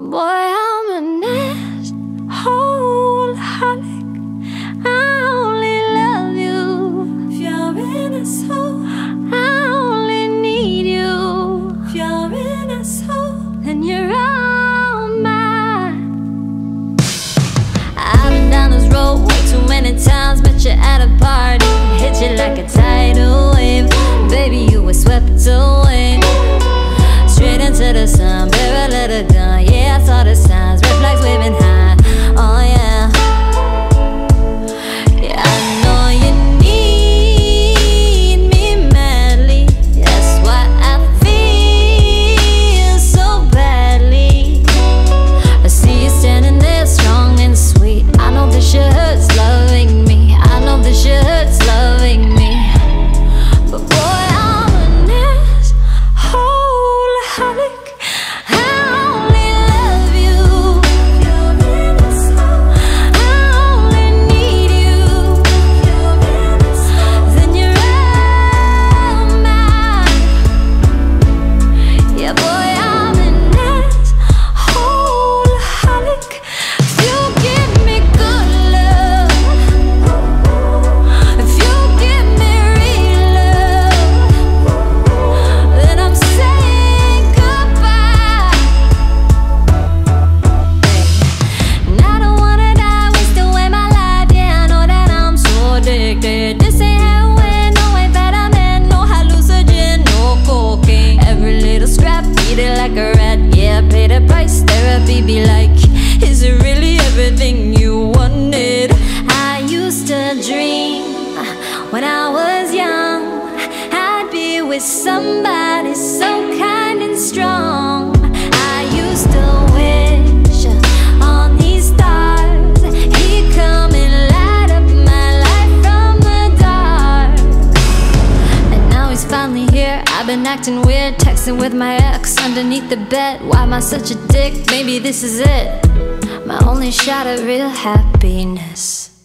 Boy, I'm a nest asshole-holic. I only love you if you're in a asshole. I only need you if you're in a asshole. And you're out. be like Is it really everything you wanted? I used to dream when I was young I'd be with somebody so kind and strong acting weird Texting with my ex underneath the bed. Why am I such a dick? Maybe this is it. My only shot at real happiness.